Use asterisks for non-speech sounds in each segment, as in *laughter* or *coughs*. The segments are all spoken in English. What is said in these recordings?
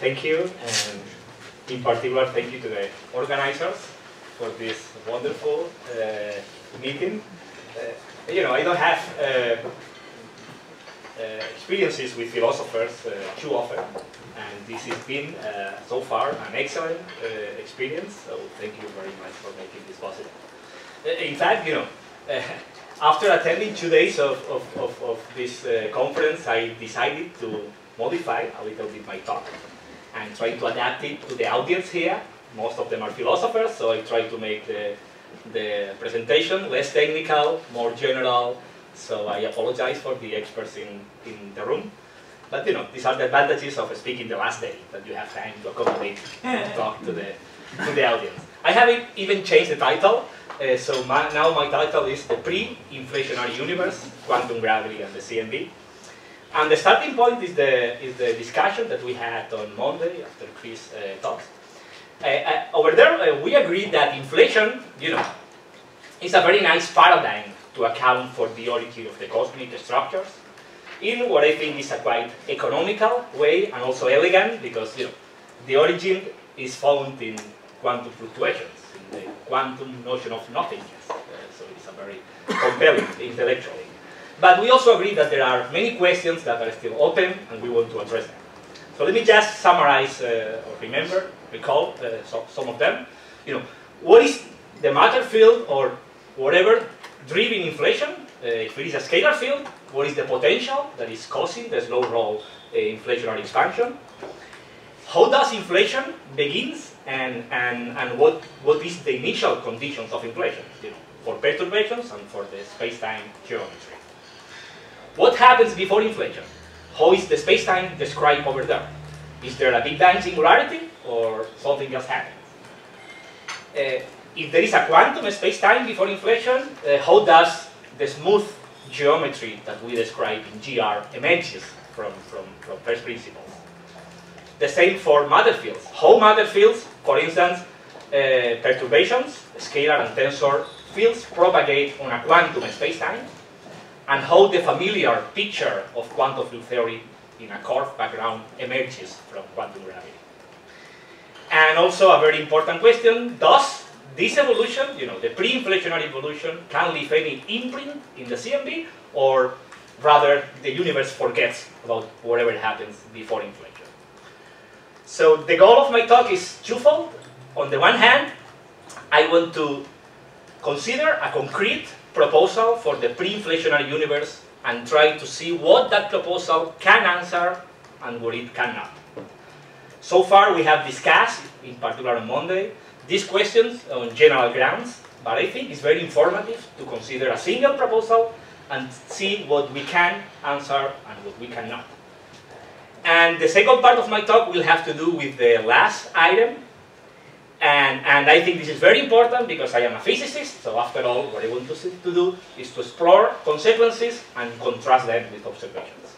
thank you, and in particular, thank you to the organizers for this wonderful uh, meeting. Uh, you know, I don't have uh, uh, experiences with philosophers uh, too often, and this has been uh, so far an excellent experience. So thank you very much for making this possible. in fact, you know, after attending two days of, of, of, of this conference, I decided to modify a little bit my talk and try to adapt it to the audience here. Most of them are philosophers, so I try to make the, the presentation less technical, more general, so I apologize for the experts in, in the room. But you know, these are the advantages of speaking the last day, that you have time to accommodate and *laughs* talk to the, to the audience. I haven't even changed the title, uh, so my, now my title is The Pre-Inflationary Universe, Quantum Gravity and the CMB. And the starting point is the, is the discussion that we had on Monday after Chris uh. Uh, uh over there, uh, we agreed that inflation, you know, is a very nice paradigm to account for the origin of the cosmic structures in what I think is a quite economical way and also elegant because you know, the origin is found in quantum fluctuations, in the quantum notion of nothingness. Uh, so it's a very compelling intellectually. But we also agree that there are many questions that are still open and we want to address them. So let me just summarize uh, or remember, recall uh, so, some of them. You know, what is the matter field or whatever driving inflation, uh, if it is a scalar field, what is the potential that is causing the slow roll uh, inflationary expansion? How does inflation begins and, and, and what, what is the initial conditions of inflation you know, for perturbations and for the space-time geometry? What happens before inflation? How is the space-time described over there? Is there a Big Bang singularity or something else happens? Uh, if there is a quantum space-time before inflation, uh, how does the smooth geometry that we describe in GR emerges from, from, from first principles? The same for matter fields. How matter fields, for instance, uh, perturbations, scalar and tensor fields propagate on a quantum space-time, and how the familiar picture of quantum field theory in a curved background emerges from quantum gravity. And also a very important question, does this evolution, you know, the pre-inflationary evolution, can leave any imprint in the CMB, or rather the universe forgets about whatever happens before inflation. So the goal of my talk is twofold. On the one hand, I want to consider a concrete proposal for the pre-inflationary universe and try to see what that proposal can answer and what it cannot. So far we have discussed, in particular on Monday, these questions on general grounds, but I think it's very informative to consider a single proposal and see what we can answer and what we cannot. And the second part of my talk will have to do with the last item. And, and I think this is very important because I am a physicist, so after all, what I want to, to do is to explore consequences and contrast them with observations.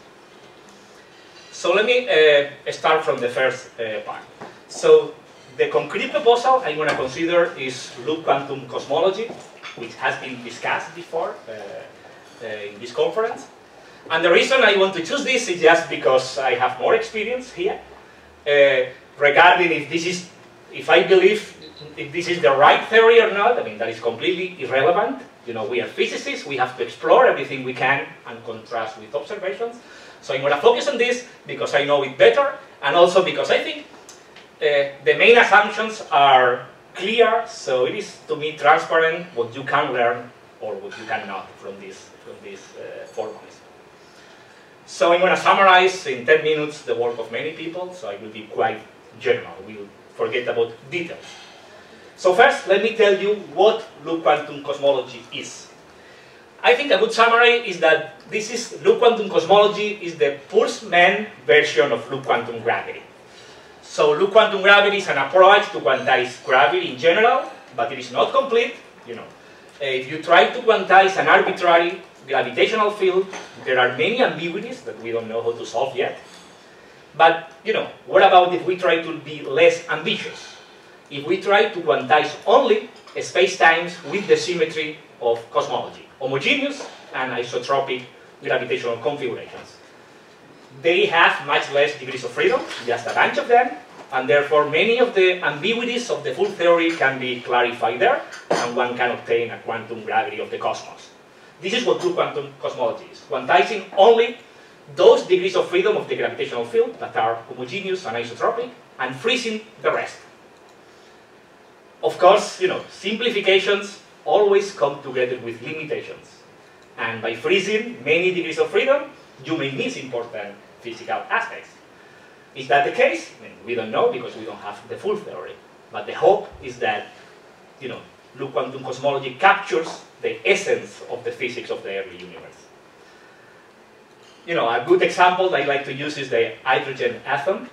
So let me uh, start from the first uh, part. So the concrete proposal I'm going to consider is loop quantum cosmology, which has been discussed before uh, uh, in this conference. And the reason I want to choose this is just because I have more experience here uh, regarding if this is, if I believe if this is the right theory or not. I mean, that is completely irrelevant. You know, we are physicists, we have to explore everything we can and contrast with observations. So I'm going to focus on this because I know it better and also because I think uh, the main assumptions are clear, so it is to me transparent what you can learn or what you cannot from this, from this uh, formalism. So I'm going to summarize in 10 minutes the work of many people, so I will be quite general. We'll forget about details. So first, let me tell you what loop quantum cosmology is. I think a good summary is that this is loop quantum cosmology is the Postman version of loop quantum gravity. So loop quantum gravity is an approach to quantize gravity in general, but it is not complete. You know, uh, if you try to quantize an arbitrary gravitational field, there are many ambiguities that we don't know how to solve yet. But, you know, what about if we try to be less ambitious? If we try to quantize only spacetimes with the symmetry of cosmology, homogeneous and isotropic gravitational configurations. they have much less degrees of freedom, just a bunch of them, and therefore many of the ambiguities of the full theory can be clarified there, and one can obtain a quantum gravity of the cosmos. This is what true quantum cosmology is, quantizing only those degrees of freedom of the gravitational field that are homogeneous and isotropic, and freezing the rest. Of course, you know, simplifications always come together with limitations. And by freezing many degrees of freedom, you may miss important physical aspects. Is that the case? I mean, we don't know because we don't have the full theory. But the hope is that, you know, loop quantum cosmology captures the essence of the physics of the early universe. You know, a good example I like to use is the hydrogen atom.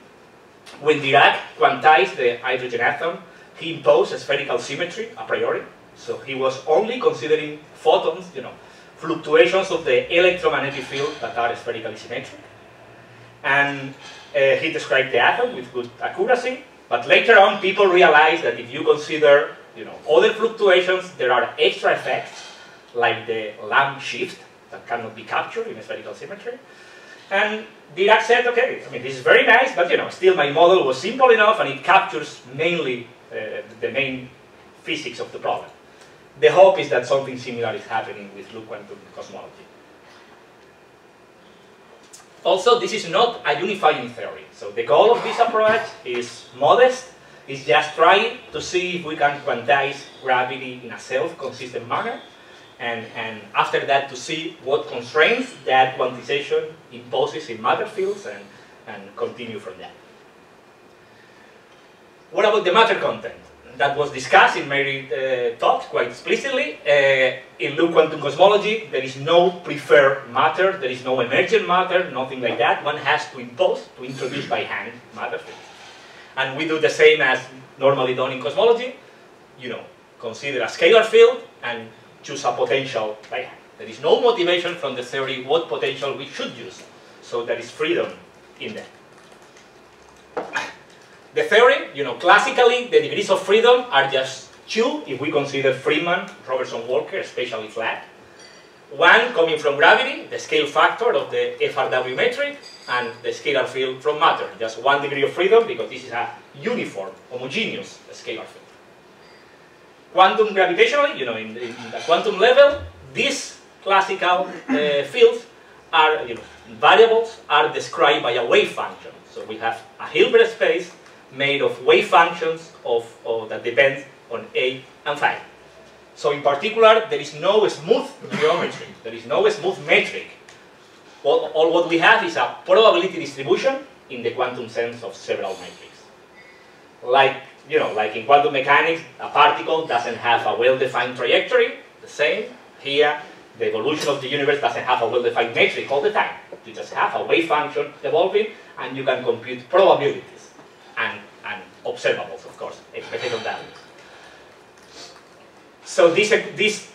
When Dirac quantized the hydrogen atom, he imposed a spherical symmetry a priori. So he was only considering photons, you know, fluctuations of the electromagnetic field that are spherically symmetric. And uh, he described the atom with good accuracy, but later on people realized that if you consider you know, other fluctuations, there are extra effects, like the Lamb shift, that cannot be captured in spherical symmetry. And Dirac said, okay, I mean, this is very nice, but you know, still my model was simple enough and it captures mainly uh, the main physics of the problem. The hope is that something similar is happening with loop quantum cosmology. Also, this is not a unifying theory. So the goal of this approach is modest. It's just trying to see if we can quantize gravity in a self-consistent manner. And, and after that, to see what constraints that quantization imposes in matter fields and, and continue from that. What about the matter content? that was discussed in Mary uh, talk quite explicitly. Uh, in loop quantum cosmology, there is no preferred matter, there is no emergent matter, nothing like that. One has to impose, to introduce by hand matter fields. And we do the same as normally done in cosmology. You know, consider a scalar field and choose a potential hand. There is no motivation from the theory what potential we should use. So there is freedom in that. The theory, you know, classically, the degrees of freedom are just two, if we consider Friedmann, Robertson Walker, especially flat. One coming from gravity, the scale factor of the FRW metric, and the scalar field from matter. Just one degree of freedom because this is a uniform, homogeneous scalar field. Quantum gravitationally, you know, in the, in the quantum level, these classical uh, fields are, you know, variables are described by a wave function. So we have a Hilbert space made of wave functions of, of, that depend on A and phi. So in particular, there is no smooth geometry, there is no smooth metric. All, all what we have is a probability distribution in the quantum sense of several metrics. Like, you know, like in quantum mechanics, a particle doesn't have a well-defined trajectory, the same. Here, the evolution of the universe doesn't have a well-defined metric all the time. You just have a wave function evolving, and you can compute probabilities and, and observables, of course, expectation values. So this, this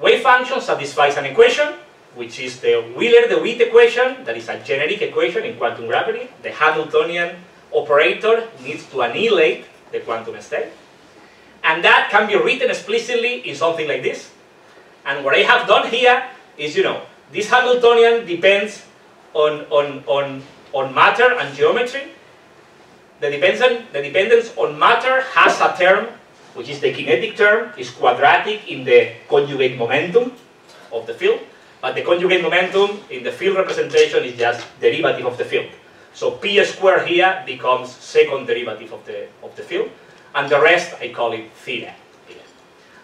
wave function satisfies an equation, which is the Wheeler-DeWitt equation, that is a generic equation in quantum gravity. The Hamiltonian operator needs to annihilate the quantum state. And that can be written explicitly in something like this. And what I have done here is, you know, this Hamiltonian depends on, on, on, on matter and geometry, the dependence, the dependence on matter has a term, which is the kinetic term, is quadratic in the conjugate momentum of the field, but the conjugate momentum in the field representation is just derivative of the field. So p squared here becomes second derivative of the, of the field, and the rest I call it theta.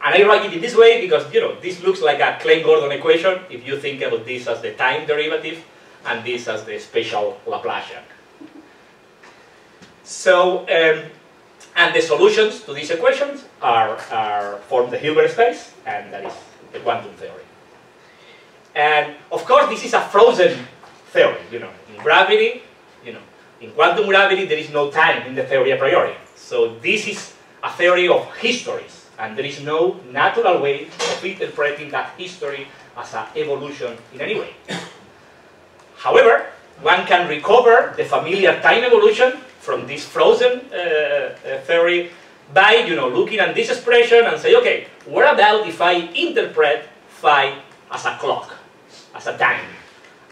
And I write it in this way because, you know, this looks like a Klein-Gordon equation if you think about this as the time derivative and this as the spatial Laplacian. So, um, and the solutions to these equations are, are form the Hilbert space, and that is the quantum theory. And of course, this is a frozen theory. You know, in gravity, in quantum gravity, there is no time in the theory a priori. So this is a theory of histories, and there is no natural way of interpreting that history as an evolution in any way. However, one can recover the familiar time evolution from this frozen uh, uh, theory by you know looking at this expression and say, okay, what about if I interpret phi as a clock, as a time?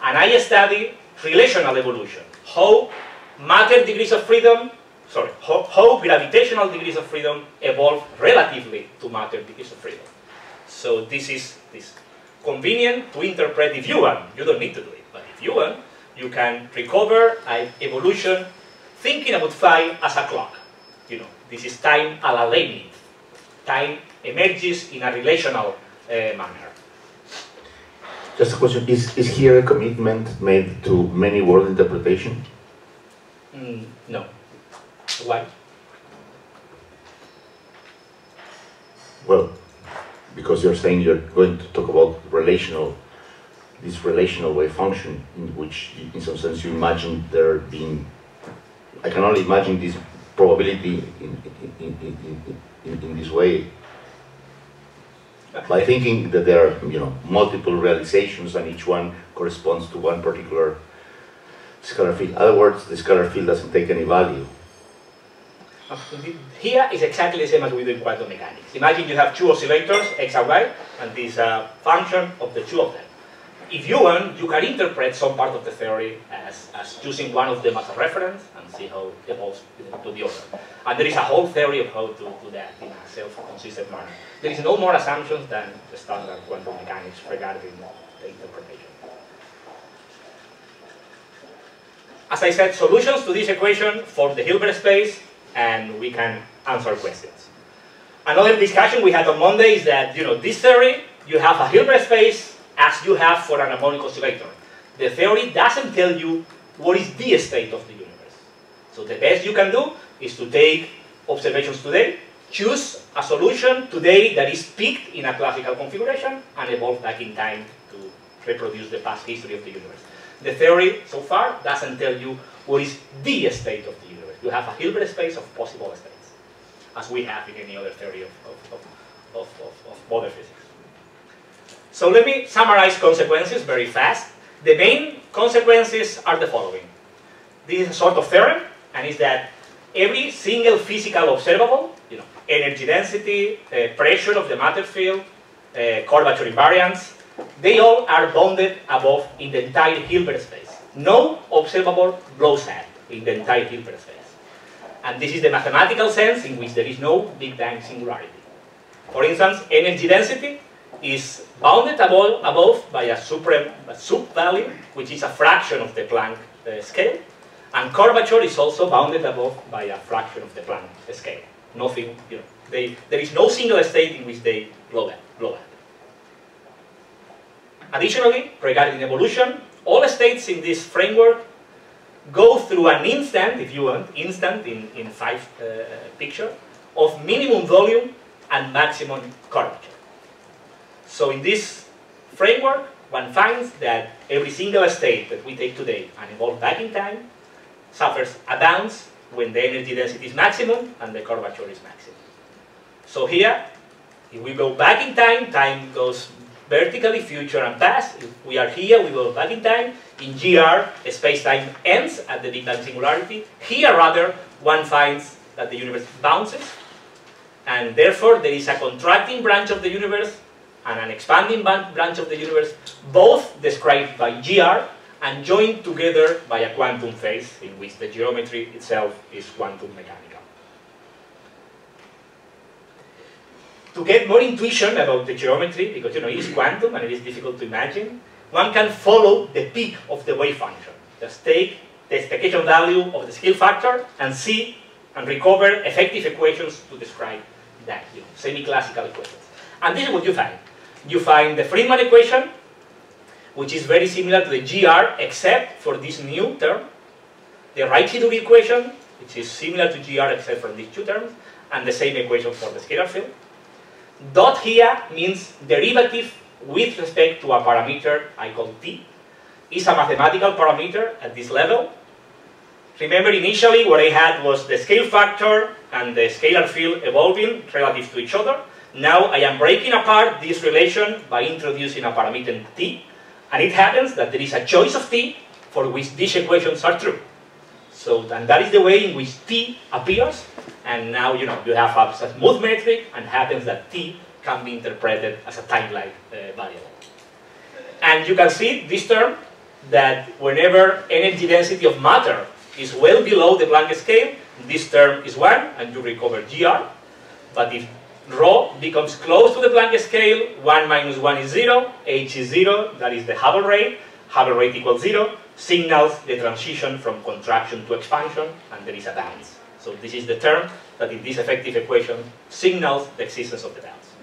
And I study relational evolution. How matter degrees of freedom, sorry, how, gravitational degrees of freedom evolve relatively to matter degrees of freedom. So this is this convenient to interpret if you want. You don't need to do it, but if you want, you can recover evolution thinking about phi as a clock. You know, this is time a la Leibniz. Time emerges in a relational uh, manner. Just a question, is, is here a commitment made to many world interpretation? Mm, no. Why? Well, because you're saying you're going to talk about relational, this relational wave function, in which, in some sense, you imagine there being, I can only imagine this probability in, in, in, in, in this way *laughs* by thinking that there are you know multiple realizations and each one corresponds to one particular scalar field. In other words, the scalar field doesn't take any value. Here is exactly the same as we do in quantum mechanics. Imagine you have two oscillators, x and y, and this a function of the two of them. If you want, you can interpret some part of the theory as, as using one of them as a reference and see how it evolves to the other. And there is a whole theory of how to do that in a self-consistent manner. There is no more assumptions than the standard quantum mechanics regarding the interpretation. As I said, solutions to this equation for the Hilbert space, and we can answer questions. Another discussion we had on Monday is that, you know, this theory, you have a Hilbert space as you have for an harmonic oscillator. The theory doesn't tell you what is the state of the universe. So the best you can do is to take observations today, choose a solution today that is peaked in a classical configuration, and evolve back in time to reproduce the past history of the universe. The theory, so far, doesn't tell you what is the state of the universe. You have a Hilbert space of possible states, as we have in any other theory of, of, of, of, modern physics. So let me summarize consequences very fast. The main consequences are the following. This is a sort of theorem, and is that every single physical observable, you know, energy density, uh, pressure of the matter field, uh, curvature invariance, they all are bounded above in the entire Hilbert space. No observable blows up in the entire Hilbert space. And this is the mathematical sense in which there is no Big Bang singularity. For instance, energy density is bounded above, above by a, supreme, a sub value, which is a fraction of the Planck uh, scale. And curvature is also bounded above by a fraction of the Planck scale. Nothing, you know, they, there is no single state in which they blow. Blow up. Additionally, regarding evolution, all states in this framework go through an instant, if you want, instant in, in five uh, picture, of minimum volume and maximum curvature. So in this framework, one finds that every single state that we take today and evolve back in time suffers a bounce when the energy density is maximum and the curvature is maximum. So here, if we go back in time, time goes vertically, future and past. If we are here, we go back in time. In GR, space-time ends at the Big Bang singularity. Here, rather, one finds that the universe bounces, and therefore there is a contracting branch of the universe and an expanding branch of the universe, both described by GR and joined together by a quantum phase in which the geometry itself is quantum mechanical. To get more intuition about the geometry, because you know it is quantum and it is difficult to imagine, one can follow the peak of the wave function. Just take the expectation value of the scale factor and see and recover effective equations to describe that, you know, semi-classical equations. And this is what you find you find the Friedmann equation, which is very similar to the GR, except for this new term, the Raychaudhuri equation, which is similar to GR except for these two terms, and the same equation for the scalar field. Dot here means derivative with respect to a parameter I call t. Is a mathematical parameter at this level. Remember initially what I had was the scale factor and the scalar field evolving relative to each other. Now I am breaking apart this relation by introducing a parameter t, and it happens that there is a choice of t for which these equations are true. So, and that is the way in which t appears, and now you know you have a smooth metric, and happens that t can be interpreted as a time-like uh, variable. And you can see this term that whenever energy density of matter is well below the Planck scale, this term is 1, and you recover GR. But if rho becomes close to the Planck scale, 1 minus 1 is 0, h is 0, that is the Hubble rate, Hubble rate equals 0, signals the transition from contraction to expansion, and there is a bounce. So this is the term that in this effective equation signals the existence of the bounce.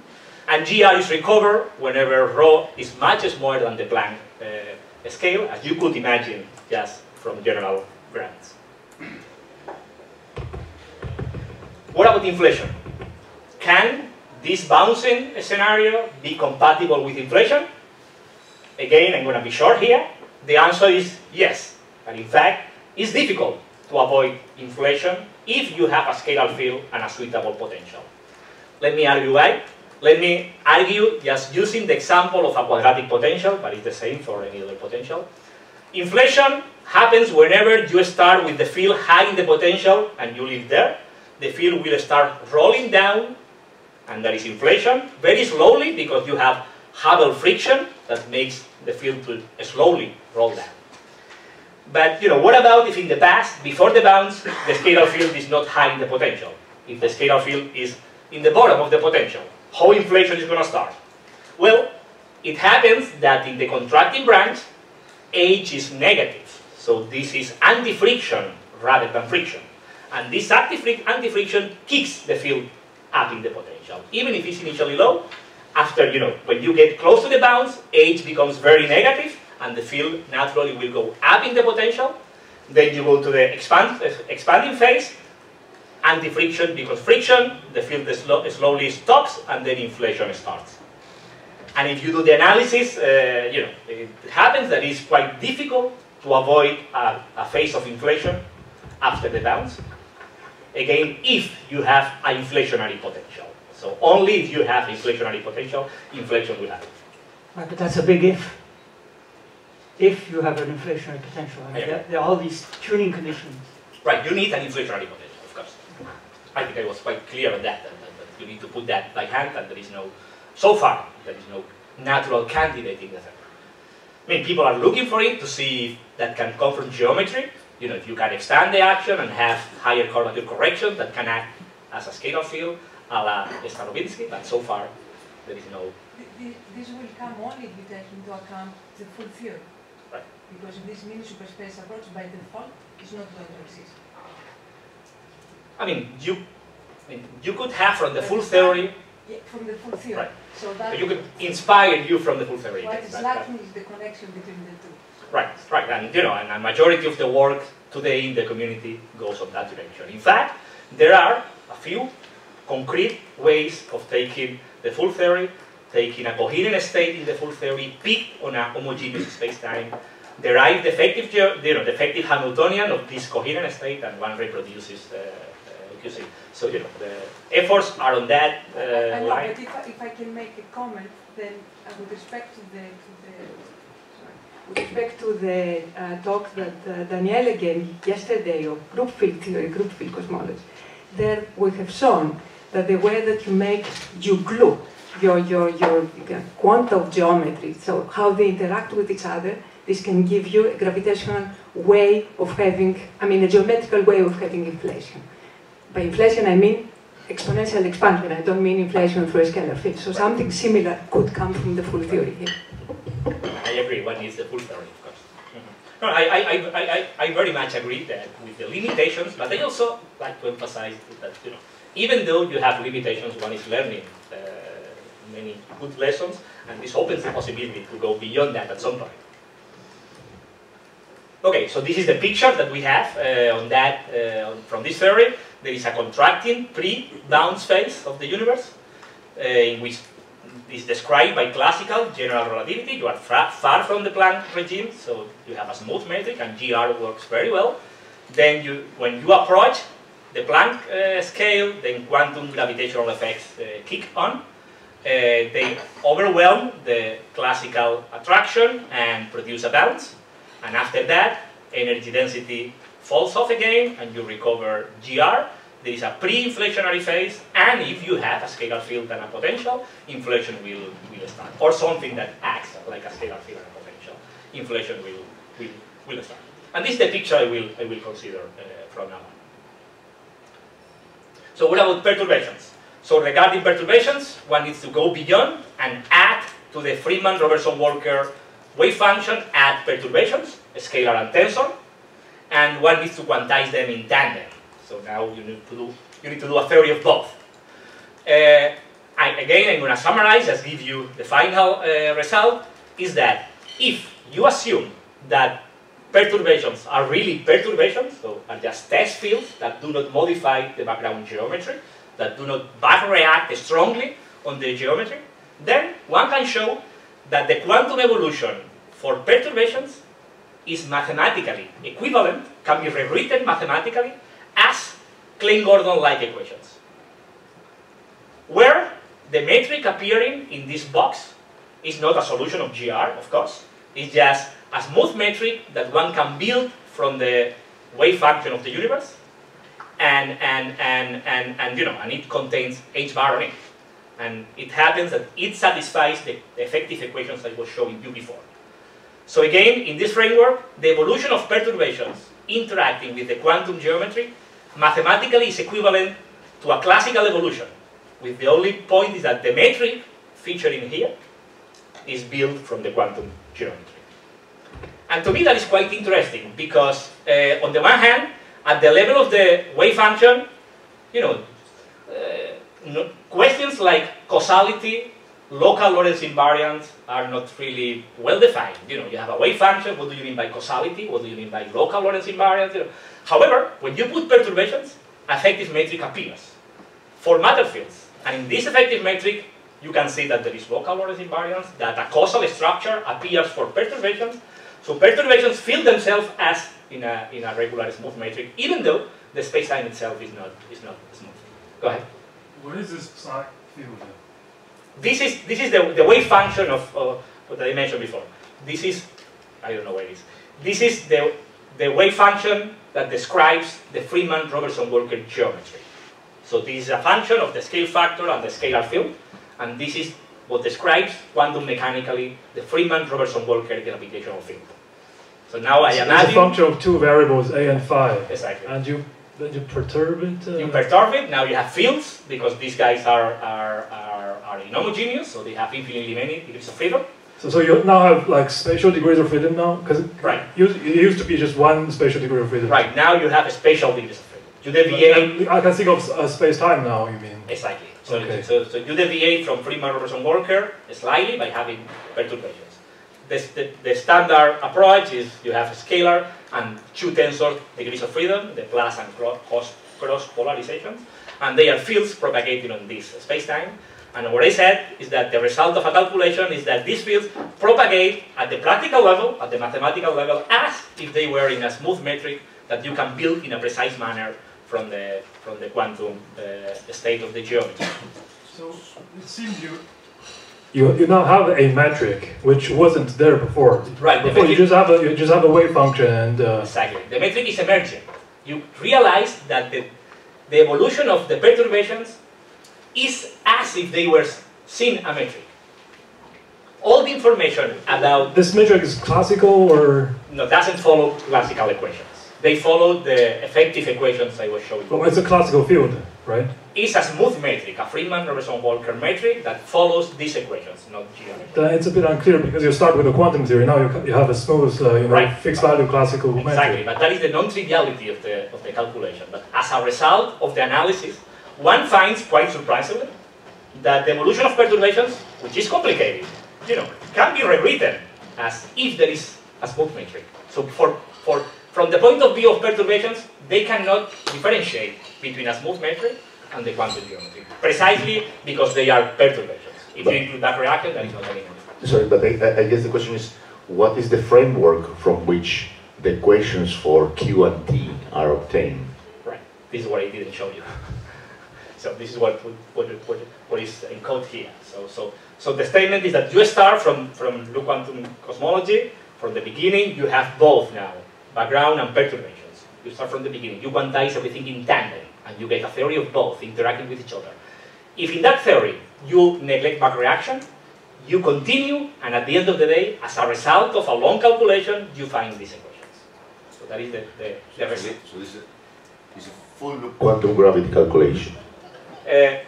And GR is recovered whenever rho is much smaller than the Planck uh, scale, as you could imagine just from general grants. What about inflation? Can this bouncing scenario be compatible with inflation? Again, I'm going to be short here. The answer is yes. And in fact, it's difficult to avoid inflation if you have a scalar field and a suitable potential. Let me argue why. Let me argue just using the example of a quadratic potential, but it's the same for any other potential. Inflation happens whenever you start with the field in the potential and you live there. The field will start rolling down and there is inflation very slowly because you have Hubble friction that makes the field to slowly roll down. But you know, what about if in the past, before the bounce, the scalar field is not high in the potential? If the scalar field is in the bottom of the potential, how inflation is going to start? Well, it happens that in the contracting branch, H is negative. So this is anti-friction rather than friction. And this anti-friction kicks the field up in the potential. Even if it's initially low, after, you know, when you get close to the bounce, H becomes very negative, and the field naturally will go up in the potential. Then you go to the expand, expanding phase, anti-friction because friction, the field slow, slowly stops, and then inflation starts. And if you do the analysis, uh, you know, it happens that it's quite difficult to avoid a, a phase of inflation after the bounce. Again, if you have an inflationary potential. So only if you have inflationary potential, inflation will happen. But that's a big if. If you have an inflationary potential, I mean, there, there, are all these tuning conditions. Right, you need an inflationary potential, of course. I think I was quite clear on that, that, that you need to put that by hand, and there is no, so far, there is no natural candidate in the center. I mean, people are looking for it to see if that can come from geometry. You know, if you can extend the action and have higher curvature correction that can act as a scalar field, a la Starobinsky, but so far there is no... This will come only if you take into account the full theory. Because this mini superspace approach by default is not going to exist. I mean, you, I mean, you could have from the full theory... Yeah, from the full theory. Right. So that you could inspire you from the full theory. What is lacking is the connection between the two. Right, right, and you know, and a majority of the work today in the community goes on that direction. In fact, there are a few concrete ways of taking the full theory, taking a coherent state in the full theory, pick on a homogeneous space-time, derive the effective, you know, the effective Hamiltonian of this coherent state, and one reproduces uh, uh, So, you know, the efforts are on that uh, I know, line. but if I, if I can make a comment, then uh, with respect to the, to the sorry, with respect to the uh, talk that uh, Daniele gave yesterday of group field theory, group field cosmology, there we have shown that the way that you make, you glue your, your, your quantum geometry, so how they interact with each other, this can give you a gravitational way of having, I mean, a geometrical way of having inflation. By inflation, I mean exponential expansion. I don't mean inflation for a scalar field. So something similar could come from the full theory here. I agree. One needs the full theory, of course. Mm -hmm. No, I, I, I, I, very much agree that with the limitations, but I also like to emphasize that you know even though you have limitations, one is learning uh, many good lessons, and this opens the possibility to go beyond that at some point. Okay, so this is the picture that we have uh, on that uh, from this theory. There is a contracting pre-bounce phase of the universe, uh, in which is described by classical general relativity. You are far from the Planck regime, so you have a smooth metric, and GR works very well. Then, you, when you approach the Planck uh, scale, then quantum gravitational effects uh, kick on. Uh, they overwhelm the classical attraction and produce a bounce. And after that, energy density falls off again and you recover GR. There is a pre-inflationary phase, and if you have a scalar field and a potential, inflation will, will start. Or something that acts like a scalar field and a potential. Inflation will, will, will start. And this is the picture I will, I will consider uh, from now on. So what about perturbations? So regarding perturbations, one needs to go beyond and add to the Friedmann-Robertson-Walker wave function, add perturbations, scalar and tensor, and one needs to quantize them in tandem. So now you need to do, you need to do a theory of both. Uh, I, again, I'm going to summarize, just give you the final uh, result, is that if you assume that perturbations are really perturbations, so are just test fields that do not modify the background geometry, that do not back react strongly on the geometry, then one can show that the quantum evolution for perturbations is mathematically equivalent, can be rewritten mathematically as Klein-Gordon-like equations. Where the metric appearing in this box is not a solution of GR, of course, it's just a smooth metric that one can build from the wave function of the universe, and, and, and, and, and, you know, and it contains h bar on it. And it happens that it satisfies the effective equations I was showing you before. So again, in this framework, the evolution of perturbations interacting with the quantum geometry mathematically is equivalent to a classical evolution, with the only point is that the metric featuring here is built from the quantum geometry. And to me that is quite interesting because uh, on the one hand, at the level of the wave function, you know, uh, questions like causality, local Lorentz invariants are not really well defined. You know, you have a wave function, what do you mean by causality? What do you mean by local Lorentz invariants? You know. However, when you put perturbations, effective metric appears for matter fields. And in this effective metric, you can see that there is local Lorentz invariance, that a causal structure appears for perturbations. So perturbations feel themselves as in a, in a regular smooth metric, even though the space-time itself is not, is not smooth. Go ahead. What is this psi field? This is, this is the, the wave function of uh, what I mentioned before. This is, I don't know where it is. This is the, the wave function that describes the Friedmann-Robertson-Walker geometry. So this is a function of the scale factor and the scalar field, and this is what describes quantum mechanically the Friedmann-Robertson-Walker gravitational field. So now I So imagine... It's a function of two variables, a and phi. Exactly. And you then you perturb it. Uh, You perturb it, now you have fields, because these guys are, are, are, are inhomogeneous, so they have infinitely many degrees of freedom. so, so you now have like spatial degrees of freedom now, because Right. it, it used to be just one spatial degree of freedom. Right, now you have a spatial degrees of freedom. You deviate, I can think of uh, space-time now. You mean? exactly. So, Okay. so, so you deviate from free Friedmann Robertson Walker slightly by having perturbations. This, the, the standard approach is you have a scalar and two tensor degrees of freedom, the plus and cross, cross polarizations, and they are fields propagating on this space-time. And what I said is that the result of a calculation is that these fields propagate at the practical level, at the mathematical level, as if they were in a smooth metric that you can build in a precise manner from the, from the quantum uh, state of the geometry. So it seems you. You, you now have a metric which wasn't there before. Right, the Before you just have a you just have a wave function and uh, Exactly. The metric is emergent. You realize that the, the evolution of the perturbations is as if they were seen a metric. All the information about this metric is classical or no doesn't follow classical equations. They follow the effective equations I was showing. well, it's a classical field, right? It's a smooth metric, a Friedmann-Robertson-Walker metric that follows these equations, not geometry. It's a bit unclear because you start with a quantum theory. Now you, you have a smooth, uh, you know, Right. fixed value classical Exactly, metric. but that is the non-triviality of the, of the calculation. But as a result of the analysis, one finds quite surprisingly that the evolution of perturbations, which is complicated, you know, can be rewritten as if there is a smooth metric. So for, for, from the point of view of perturbations, they cannot differentiate between a smooth metric and the quantum geometry, precisely because they are perturbations. If you include that reaction, that is not any different. Sorry, but I, I guess the question is, what is the framework from which the equations for Q and T are obtained? Right. This is what I didn't show you. So this is what what, what, what is encoded here. So so so the statement is that you start from from loop quantum cosmology. From the beginning, you have both now background and perturbations. You start from the beginning. You quantize everything in tandem, and you get a theory of both interacting with each other. If in that theory you neglect back reaction, you continue, and at the end of the day, as a result of a long calculation, you find these equations. So that is the, the, the result. So this is, this is a full quantum gravity calculation. Uh,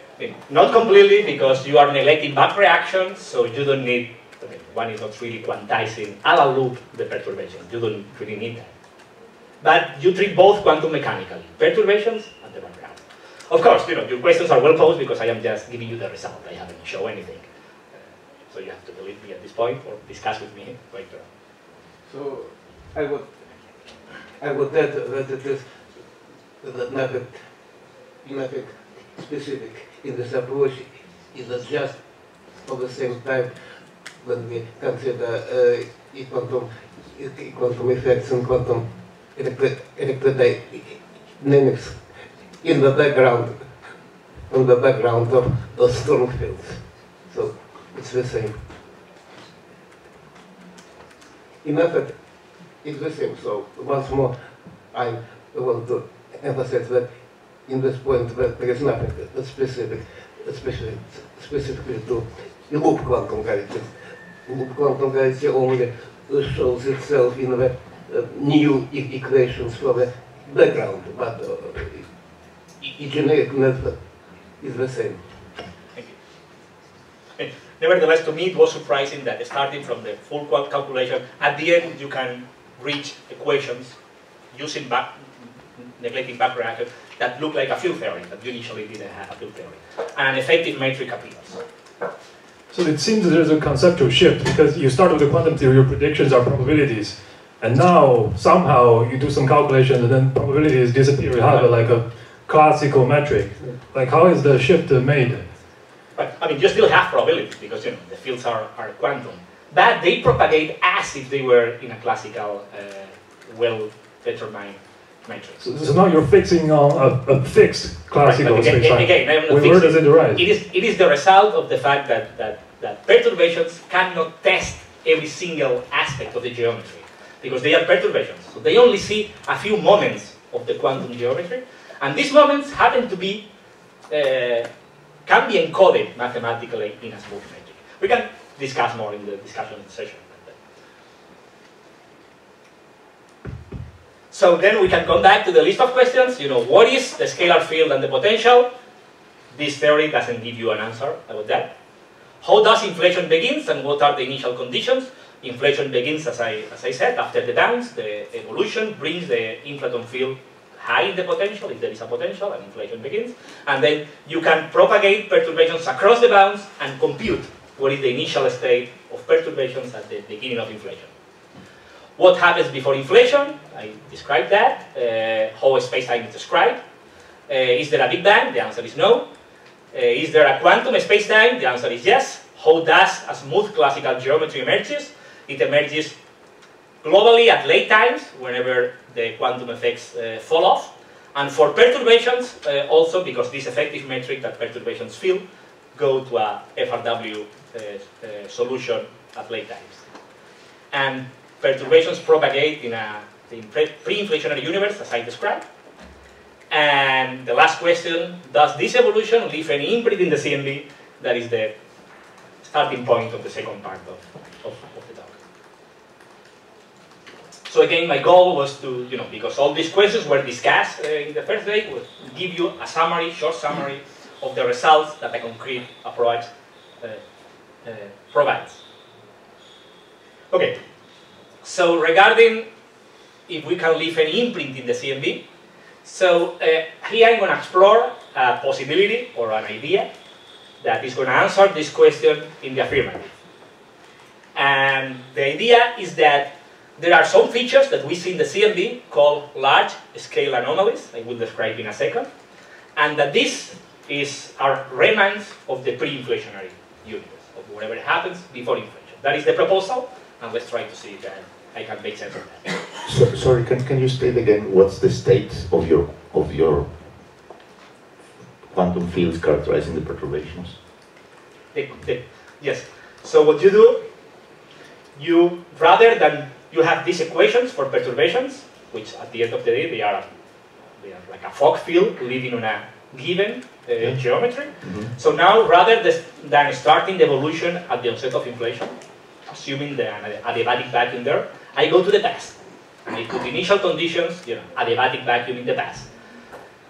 not completely, because you are neglecting back reactions, so you don't need, I mean, one is not really quantizing a la loop the perturbation. You don't really need that. But you treat both quantum mechanically, perturbations and the background. Of course, you know, your questions are well posed because I am just giving you the result. I haven't shown anything. So you have to believe me at this point or discuss with me later. So I would, I would that it is that method, method specific in this approach is not just of the same type when we consider uh, quantum, quantum effects and quantum electro electrodynamics in the background, on the background of those storm fields. So it's the same. In method, it's the same. So once more, I want to emphasize that in this point that there is nothing specific, especially specifically to loop quantum gravity. Loop quantum gravity only shows itself in the uh, new e equations for the background, but uh, generic method is the same. Thank you. Nevertheless, to me it was surprising that starting from the full quant calculation, at the end you can reach equations using back, neglecting back reaction that look like a field theory, that you initially didn't have a field theory. And an effective metric appears. So it seems there's a conceptual shift because you start with the quantum theory, your predictions are probabilities. And now somehow you do some calculations and then probabilities disappear. You have a, like a classical metric. Like how is the shift made? But I mean, you still have probabilities because you know the fields are, are quantum. But they propagate as if they were in a classical, uh, well-determined matrix. So, so, now you're fixing on a, a fixed classical right, again, space again, again where, does it arise? It is, it is the result of the fact that, that, that perturbations cannot test every single aspect of the geometry because they are perturbations. So they only see a few moments of the quantum geometry, and these moments happen to be, uh, can be encoded mathematically in a smooth metric. We can discuss more in the discussion session. So then we can come back to the list of questions. You know, what is the scalar field and the potential? This theory doesn't give you an answer about that. How does inflation begins and what are the initial conditions? Inflation begins, as I, as I said, after the downs. The evolution brings the inflaton field high in the potential, if there is a potential, and inflation begins. And then you can propagate perturbations across the bounce and compute what is the initial state of perturbations at the beginning of inflation. What happens before inflation? I described that. Uh, how space-time is described. Uh, is there a Big Bang? The answer is no. Uh, is there a quantum space-time? The answer is yes. How does a smooth classical geometry emerges? It emerges globally at late times, whenever the quantum effects uh, fall off. And for perturbations, uh, also because this effective metric that perturbations feel go to a FRW uh, solution at late times. And perturbations propagate in a pre-inflationary universe, as I described. And the last question, does this evolution leave any imprint in the CMB? That is the starting point of the second part of, of, of the talk. So again, my goal was to, you know, because all these questions were discussed uh, in the first day, was give you a summary, short summary of the results that a concrete approach uh, uh, provides. Okay, so regarding if we can leave any imprint in the CMB, so uh, here I'm going to explore a possibility or an idea that is going to answer this question in the affirmative. And the idea is that there are some features that we see in the CMB called large scale anomalies, I will describe in a second, and that this is our remnants of the pre-inflationary universe, of whatever happens before inflation. That is the proposal, and let's try to see if I can make sense of that. So, sorry, can, can you state again what's the state of your of your quantum fields characterizing the perturbations? The, the, yes. So what you do, you rather than you have these equations for perturbations, which at the end of the day they are they are like a fog field living on a given uh, Yeah. geometry. Mhm. So now, rather than starting the evolution at the onset of inflation, assuming the adiabatic vacuum there, I go to the past. And I put initial conditions, you know, adiabatic vacuum in the past.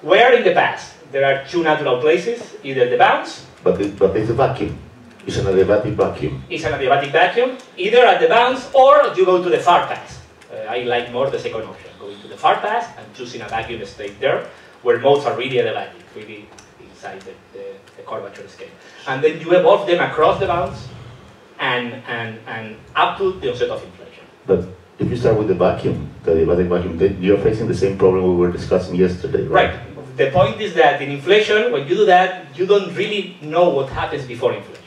Where in the past? There are two natural places, either the bounce, But it, but it's a vacuum. It's an adiabatic vacuum. It's an adiabatic vacuum, either at the bounce or you go to the far past. Uh, I like more the second option, going to the far past and choosing a vacuum state there, where modes are really adiabatic, really inside the, the, the curvature scale. And then you evolve them across the bounce and, and, and up to the onset of inflation. But if you start with the vacuum, the adiabatic vacuum, then you're facing the same problem we were discussing yesterday, right? Right. The point is that in inflation, when you do that, you don't really know what happens before inflation.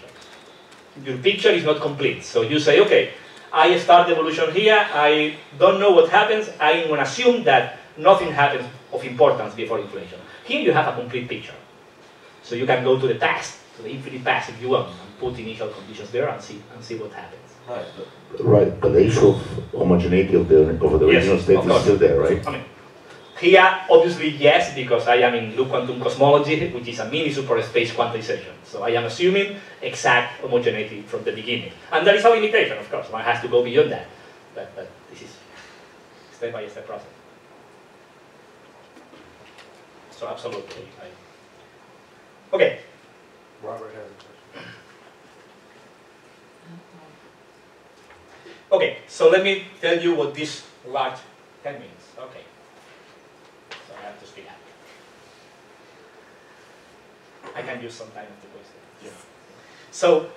Your picture is not complete. So you say, okay, I start the evolution here, I don't know what happens, I'm going to assume that nothing happens of importance before inflation. Here you have a complete picture. So you can go to the past, to the infinite past if you want, put initial conditions there and see, and see what happens. Right, but the issue of homogeneity of the, of the Yes, original state of is course. still there, right? I mean, here, obviously, yes, because I am in loop quantum cosmology, which is a mini superspace quantization. So I am assuming exact homogeneity from the beginning. And there is a limitation, of course. One has to go beyond that. But, but this is step by step process. So absolutely. I... Okay. Robert has a question. Okay, so let me tell you what this large 10 means. Okay. So I have to speak up. I can use some time to question. So,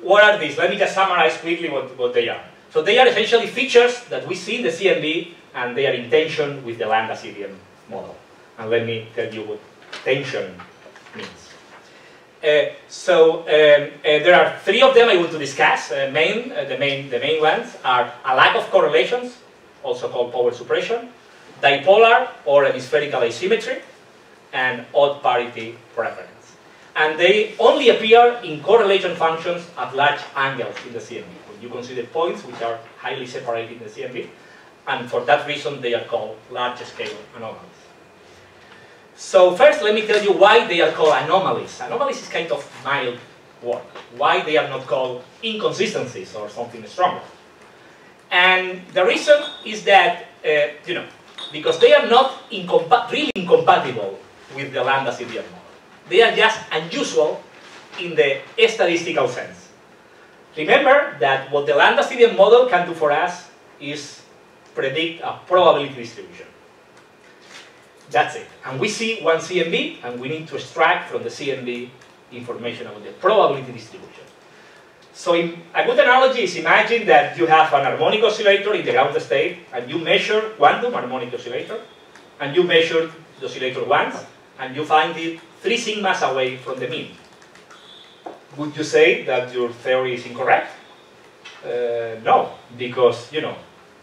what are these? Let me just summarize quickly what, what they are. So they are essentially features that we see in the CMB and they are in tension with the lambda CDM model. And let me tell you what tension means. Uh, so um, uh, there are three of them I want to discuss. Uh, main, the main, the main ones are a lack of correlations, also called power suppression, dipolar or hemispherical asymmetry, and odd parity preference. And they only appear in correlation functions at large angles in the CMB. When you consider points which are highly separated in the CMB, and for that reason they are called large-scale anomalies. So first, let me tell you why they are called anomalies. Anomalies is kind of mild word. Why they are not called inconsistencies or something stronger. And the reason is that, uh, you know, because they are not incompa really incompatible with the lambda CDM model. They are just unusual in the statistical sense. Remember that what the lambda CDM model can do for us is predict a probability distribution. That's it. And we see one CMB, and we need to extract from the CMB information about the probability distribution. So in, a good analogy is imagine that you have an harmonic oscillator in the ground state, and you measure quantum harmonic oscillator, and you measure the oscillator once, and you find it three sigmas away from the mean. Would you say that your theory is incorrect? Uh, no, because you know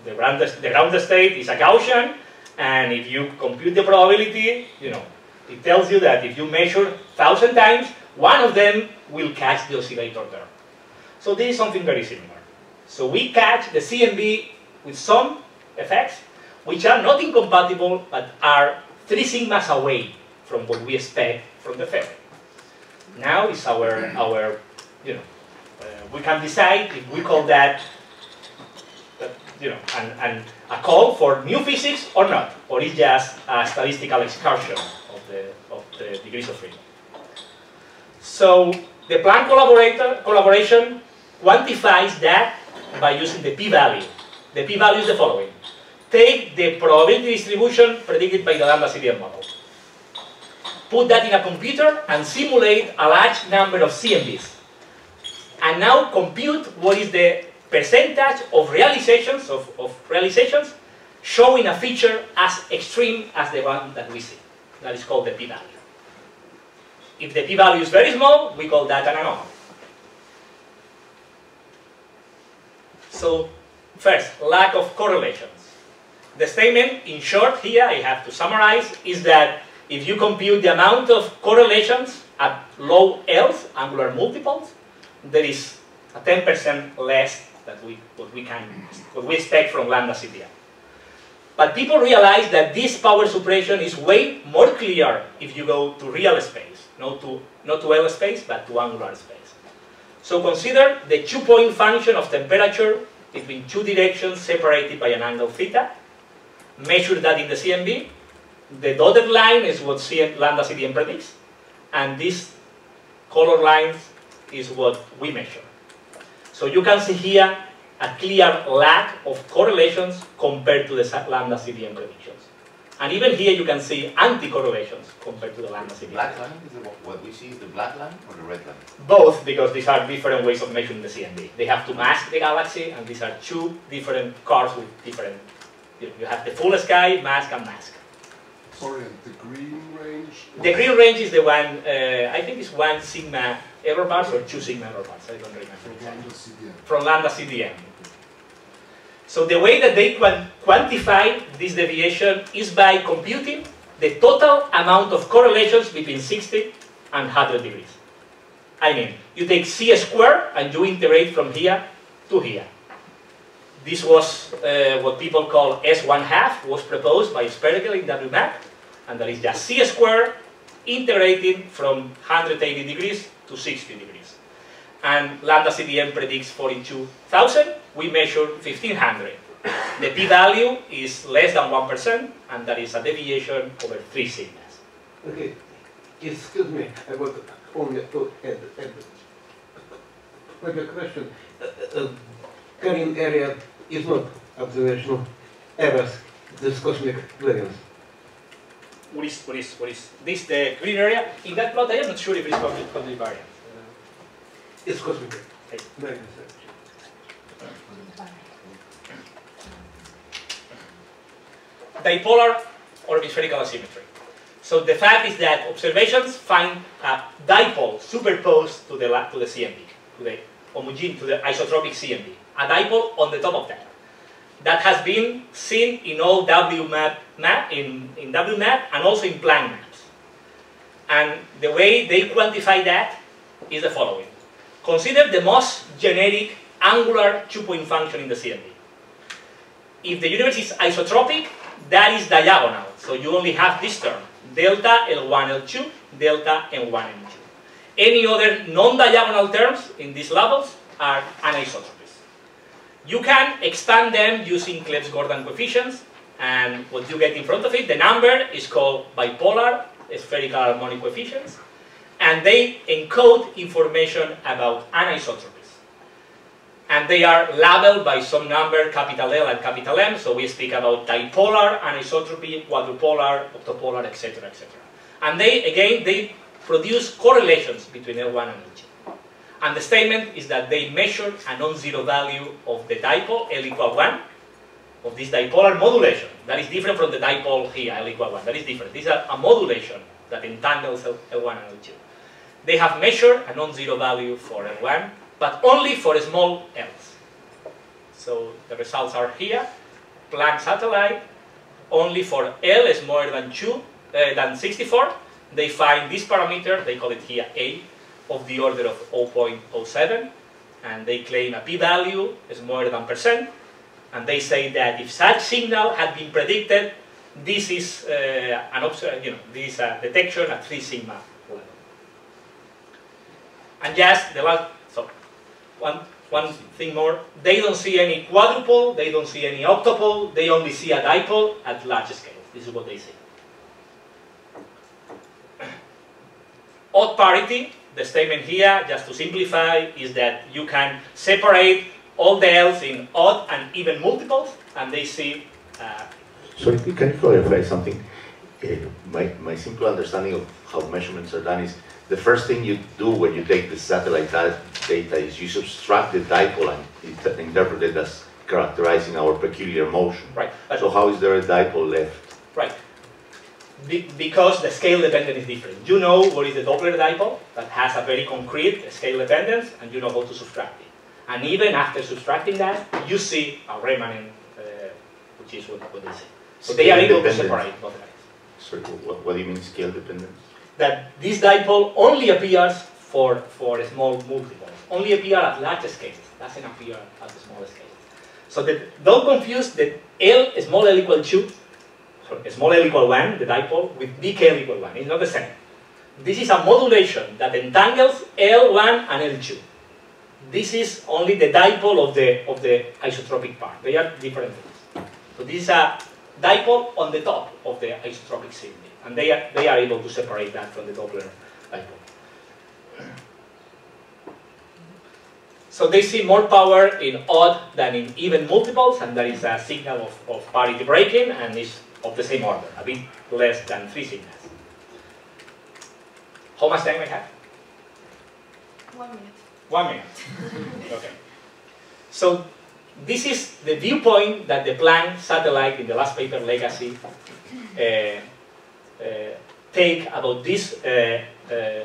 the ground, the ground state is a Gaussian, and if you compute the probability, you know, it tells you that if you measure thousand times, one of them will catch the oscillator there. So this is something very similar. So we catch the CMB with some effects, which are not incompatible, but are three sigmas away from what we expect from the theory. Now is our, our you know, uh, we can decide if we call that, you know, and, an, a call for new physics or not, or it's just a statistical excursion of the, of the degrees of freedom. So the Planck collaborator, collaboration quantifies that by using the p-value. The p-value is the following. Take the probability distribution predicted by the lambda CDM model. Put that in a computer and simulate a large number of CMBs. And now compute what is the percentage of realizations, of, of realizations, showing a feature as extreme as the one that we see. That is called the p-value. If the p-value is very small, we call that an anomaly. So, first, lack of correlations. The statement, in short, here, I have to summarize, is that if you compute the amount of correlations at low L's, angular multipoles, there is a 10% less that we, what we can, what we expect from lambda CDM. But people realize that this power suppression is way more clear if you go to real space, not to, not to L space, but to angular space. So consider the two-point function of temperature between two directions separated by an angle theta. Measure that in the CMB. The dotted line is what CM, lambda CDM predicts, and this color lines is what we measure. So you can see here a clear lack of correlations compared to the lambda CDM predictions. And even here you can see anti-correlations compared to the lambda CDM. Black line is what we see is the black line or the red line? Both, because these are different ways of measuring the CMB. They have to mask the galaxy, and these are two different cars with different. You you have the full sky, mask, and mask. Sorry, the green range? The green range is the one, uh, I think it's one sigma error bars or two sigma error bars, I don't remember From exactly. Lambda CDM. From lambda CDM. So the way that they quantify this deviation is by computing the total amount of correlations between 60 and 100 degrees. I mean, you take c squared and you integrate from here to here. This was uh, what people call S1 half, was proposed by Spergel in WMAP, and that is just c squared integrating from 180 degrees to 60 degrees. And lambda CDM predicts 42,000, we measure 1500. The p-value is less than 1%, and that is a deviation over 3 sigmas. Okay, excuse me, I would only to add, add like a question. Uh, uh, Carrying area is not observational errors, this cosmic variance. What is, what is, what is this, the green area? In that plot, I am not sure if it's cognitive cognitive variance. It's cosmic variance. dipolar or spherical asymmetry. So the fact is that observations find a dipole superposed to the, to the CMB, to the homogeneous, to the isotropic CMB, a dipole on the top of that. That has been seen in all WMAP map, in, in WMAP and also in Planck maps. And the way they quantify that is the following. Consider the most generic angular two-point function in the CMB. If the universe is isotropic, that is diagonal. So you only have this term, delta L1, L2, delta N1, N2. Any other non-diagonal terms in these levels are anisotropies. You can expand them using Clebsch-Gordan coefficients, and what you get in front of it, the number is called bipolar spherical harmonic coefficients, and they encode information about anisotropies and they are labeled by some number, capital L and capital M, so we speak about dipolar, anisotropy, quadrupolar, octopolar, etc., etc. And they, again, they produce correlations between L1 and L2. And the statement is that they measure a non-zero value of the dipole, L equal 1, of this dipolar modulation. That is different from the dipole here, L equal 1. That is different. This is a, modulation that entangles L, L1 and L2. They have measured a non-zero value for L1, but only for small l's. So the results are here. Planck satellite, only for L is more than 2, uh, than 64. They find this parameter, they call it here A, of the order of 0.07, and they claim a p-value is more than percent, and they say that if such signal had been predicted, this is uh, an you know, this is a detection at 3 sigma level. And just the last, so one, one thing more, they don't see any quadrupole, they don't see any octupole, they only see a dipole at large scale. This is what they see. *coughs* Odd parity, the statement here, just to simplify, is that you can separate all the L's in odd and even multipoles, and they see uh, Sorry, can you clarify something? Uh, my, my simple understanding of how measurements are done is the first thing you do when you take the satellite data is you subtract the dipole and interpret it as characterizing our peculiar motion. right. So how is there a dipole left? Right. Be- because the scale dependence is different. You know what is the Doppler dipole that has a very concrete scale dependence, and you know how to subtract it. And even after subtracting that, you see a remnant, uh, which is what, what they see. So they are able to separate both lines. Sorry, what, what do you mean scale dependence? That this dipole only appears for, for small multipoles, only appear at large scales, doesn't appear at the small scales. So that, don't confuse that L small L equal 2, sorry, small L equal 1, the dipole, with big L equal 1. It's not the same. This is a modulation that entangles L1 and L2. This is only the dipole of the, of the isotropic part. They are different things. So this is a dipole on the top of the isotropic CMB. And they are, they are able to separate that from the Doppler dipole. So they see more power in odd than in even multipoles, and that is a signal of, of parity breaking, and is of the same order, a bit less than three signals. How much time we have? One minute. One minute. *laughs* okay. So this is the viewpoint that the Planck satellite in the last paper legacy uh, uh, take about these uh, uh,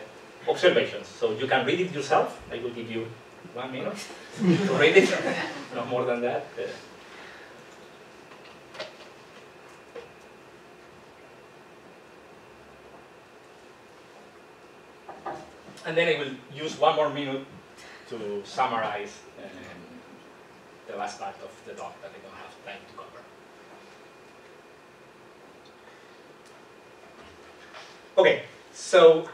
observations. So you can read it yourself. I will give you one minute to read it, *laughs* not more than that. And then I will use one more minute to summarize um, the last part of the talk that I don't have time to cover. Okay, so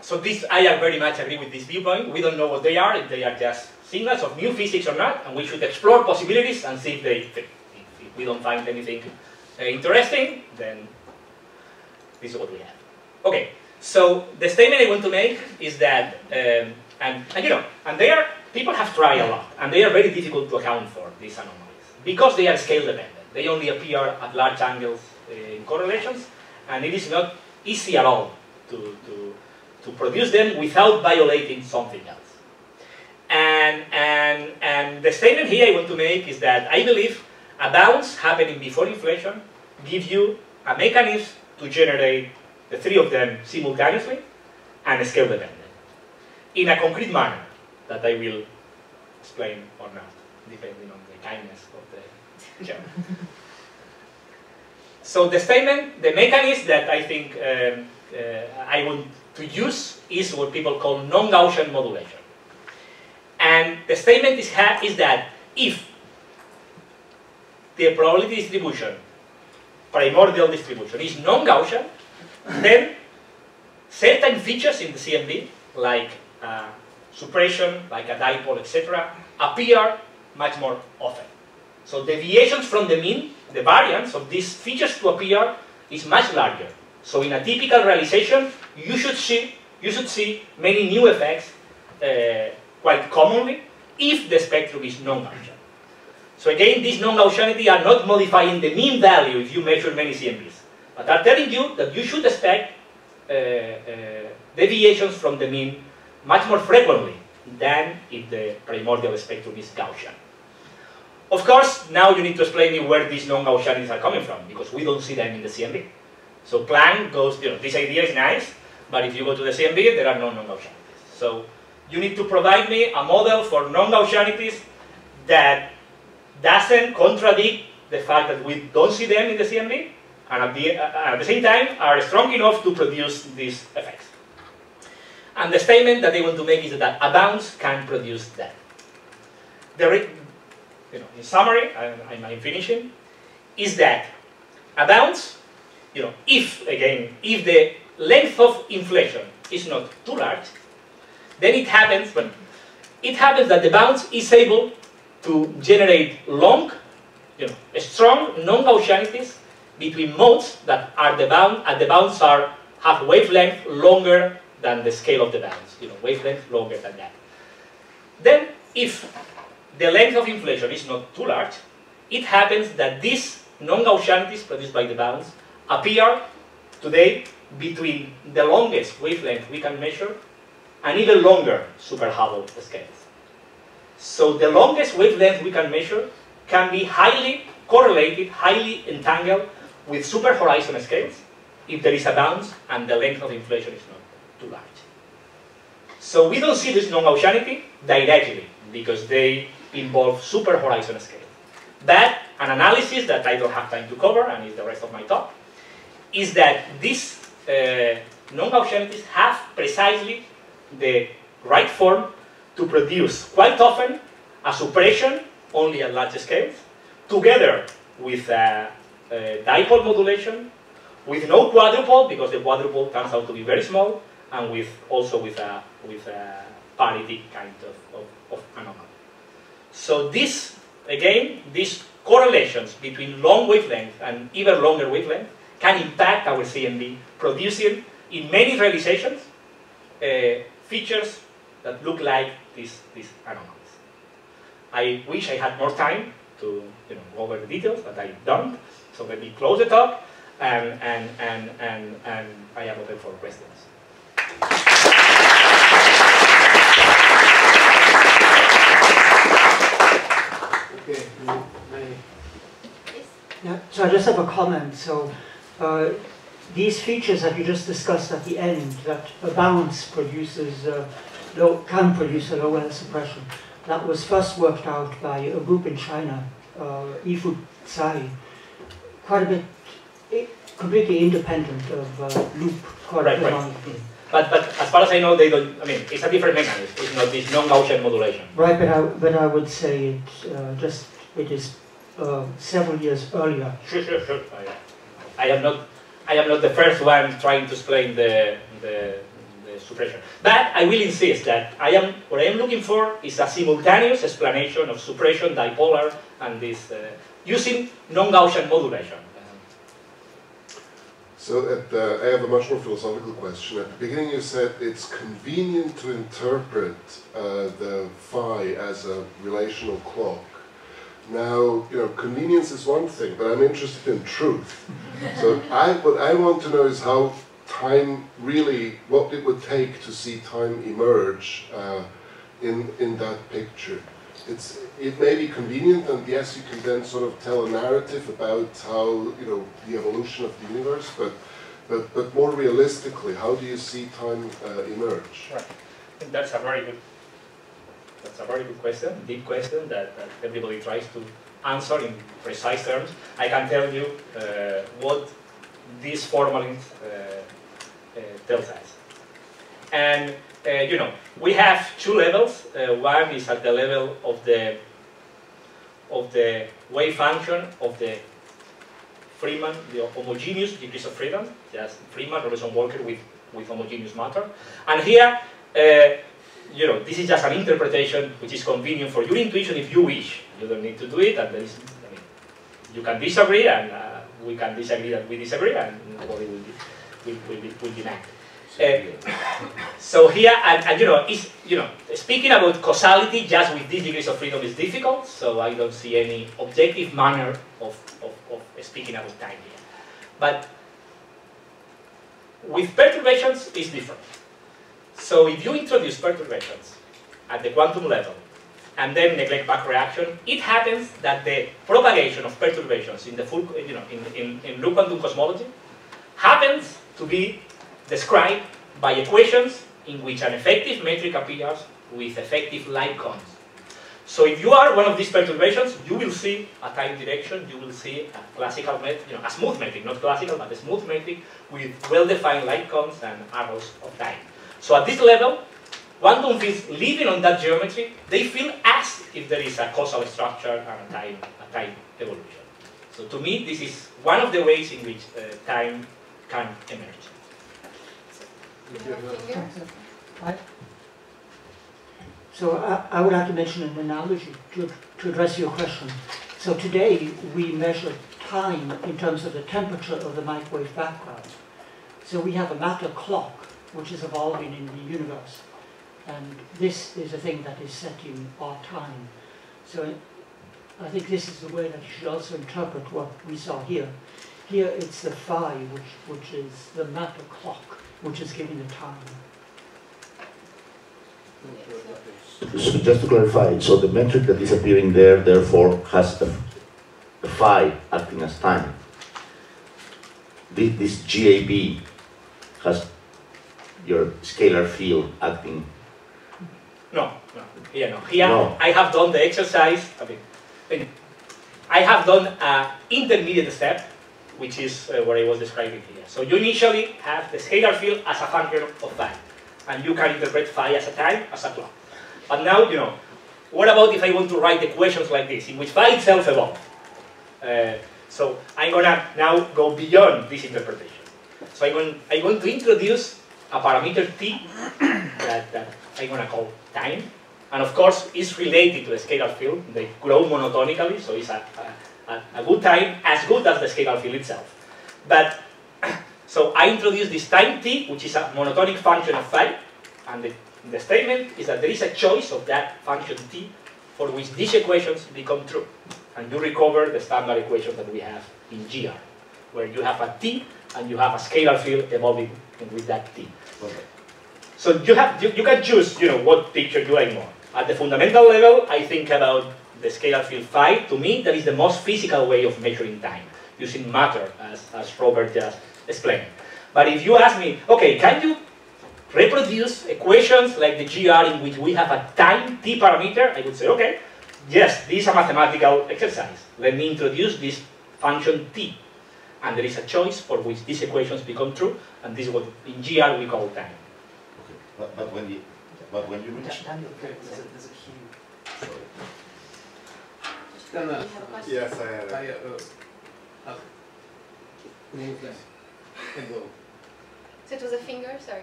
so this I very much agree with this viewpoint. We don't know what they are, if they are just signals of new physics or not, and we should explore possibilities and see if they fit. If, we don't find anything uh, interesting, then this is what we have. Okay, so the statement I want to make is that, um, and, and you know, and they are, people have tried a lot, and they are very difficult to account for, these anomalies, because they are scale dependent. They only appear at large angles uh, in correlations, and it is not easy at all to, to, to produce them without violating something else. And, and, and the statement here I want to make is that I believe a bounce happening before inflation gives you a mechanism to generate the three of them simultaneously and scale dependent in a concrete manner that I will explain or not, depending on the kindness of the chair. *laughs* so the statement, the mechanism that I think um, uh, I want to use is what people call non-Gaussian modulation. And the statement is, is that if the probability distribution, primordial distribution, is non-Gaussian, then certain features in the CMB, like uh, suppression, like a dipole, etc., appear much more often. So deviations from the mean, the variance of these features to appear is much larger. So in a typical realization, you should see, you should see many new effects uh, quite commonly if the spectrum is non-Gaussian. So again, these non-Gaussianity are not modifying the mean value if you measure many CMBs, but are telling you that you should expect uh, uh, deviations from the mean much more frequently than if the primordial spectrum is Gaussian. Of course, now you need to explain me where these non-Gaussianities are coming from, because we don't see them in the CMB. So Planck goes, you know, this idea is nice, but if you go to the CMB, there are no non-Gaussianities. So you need to provide me a model for non-Gaussianities that doesn't contradict the fact that we don't see them in the CMB, and at the, uh, at the same time are strong enough to produce these effects. And the statement that they want to make is that a bounce can produce that. The, you know, in summary, and I'm finishing, is that a bounce, you know, if, again, if the length of inflation is not too large, then it happens, it happens that the bounce is able to generate long, you know, strong non-Gaussianities between modes that are the bound and the bounds are have wavelength longer than the scale of the bounce, you know, wavelength longer than that. Then, if the length of inflation is not too large, it happens that these non-Gaussianities produced by the bounce appear today between the longest wavelength we can measure and even longer super Hubble scales. So the longest wavelength we can measure can be highly correlated, highly entangled with super horizon scales if there is a bounce and the length of inflation is not too large. So we don't see this non-Gaussianity directly because they involve super horizon scale. But an analysis that I don't have time to cover and is the rest of my talk is that these uh, non-Gaussianities have precisely the right form to produce quite often a suppression only at large scales, together with uh, uh, dipole modulation, with no quadrupole, because the quadrupole turns out to be very small, and with also with a, with a parity kind of, of, of anomaly. So this, again, these correlations between long wavelength and even longer wavelength can impact our CMB, producing in many realizations uh, features that look like these, these anomalies. I wish I had more time to you know, go over the details, but I don't. So let me close the talk, and, and, and, and, and I am open for questions. Okay, you. Yeah, so I just have a comment. So uh, these features that you just discussed at the end, that a bounce produces uh, low, can produce a low L suppression, that was first worked out by a group in China, uh, Yifu Cai, quite a bit, i completely independent of uh, loop Right, right. But, but as far as I know, they don't, I mean, it's a different mechanism. It's not this non-Gaussian modulation. Right, but I, but I would say it uh, just it is uh, several years earlier. Sure, sure, sure. I, I am not, I am not the first one trying to explain the, the, the suppression. But I will insist that I am, what I am looking for is a simultaneous explanation of suppression, dipolar, and this, uh, using non-Gaussian modulation. So at the, I have a much more philosophical question. At the beginning you said it's convenient to interpret uh, the phi as a relational clock. Now, you know, convenience is one thing, but I'm interested in truth. *laughs* so I, what I want to know is how time really, what it would take to see time emerge uh, in, in that picture. It's, it may be convenient, and yes, you can then sort of tell a narrative about how, you know, the evolution of the universe, but, but, but more realistically, how do you see time uh, emerge? Right. I think that's a very good, that's a very good question, deep question that, that everybody tries to answer in precise terms. I can tell you uh, what this formalism uh, uh, tells us. And you know, we have two levels. Uh, one is at the level of the of the wave function of the Friedmann, the homogeneous degrees of freedom, just Friedmann, Robertson Walker with, with homogeneous matter. And here, uh, you know, this is just an interpretation which is convenient for your intuition if you wish. You don't need to do it, and there is, I mean, you can disagree, and uh, we can disagree, and we disagree, and nobody will be, will, will be, will be mad. Uh, so here, and, and, you know, is you know, speaking about causality just with these degrees of freedom is difficult. So I don't see any objective manner of, of, of speaking about time here. But with perturbations, it's different. So if you introduce perturbations at the quantum level and then neglect back reaction, it happens that the propagation of perturbations in the full, you know, in, in, in loop quantum cosmology happens to be described by equations in which an effective metric appears with effective light cones. So if you are one of these perturbations, you will see a time direction, you will see a classical metric, you know, a smooth metric, not classical, but a smooth metric with well-defined light cones and arrows of time. So at this level, quantum fields living on that geometry, they feel as if there is a causal structure and a time, a time evolution. So to me, this is one of the ways in which uh, time can emerge. Right? So I, I would like to mention an analogy to, to address your question. So today we measure time in terms of the temperature of the microwave background. So we have a matter clock which is evolving in the universe. And this is a thing that is setting our time. So I think this is the way that you should also interpret what we saw here. Here it's the phi, which, which is the matter clock, which is giving the time. So just to clarify, so the metric that is appearing there, therefore, has a, a phi acting as time. This, this GAB has your scalar field acting. No, no, here no. Here No. I have done the exercise. I I- I have done an intermediate step, which is uh, what I was describing here. So you initially have the scalar field as a function of phi, and you can interpret phi as a time, as a clock. But now, you know, what about if I want to write equations like this, in which phi itself evolves? Uh, so I'm gonna now go beyond this interpretation. So I'm going, I'm going to introduce a parameter t *coughs* that, that I'm gonna call time, and of course it's related to the scalar field. They grow monotonically, so it's a, a, a good time, as good as the scalar field itself. But *clears throat* so I introduce this time t, which is a monotonic function of phi, and the, the statement is that there is a choice of that function t for which these equations become true. And you recover the standard equation that we have in GR, where you have a t and you have a scalar field evolving with that t. Okay. So you have you, you can choose, you know, what picture you like more. At the fundamental level, I think about the scalar field phi. To me, that is the most physical way of measuring time, using matter, as, as Robert just explained. But if you ask me, okay, can you reproduce equations like the GR in which we have a time t parameter? I would say, okay, yes, this is a mathematical exercise. Let me introduce this function t. And there is a choice for which these equations become true, and this is what in GR we call time. Okay, but, but when you, but when you reach, Daniel, there's a, there's a queue. No, no. You have a question? Yes, I have. I, it. uh, uh, move that. And go. So it was a finger, sorry.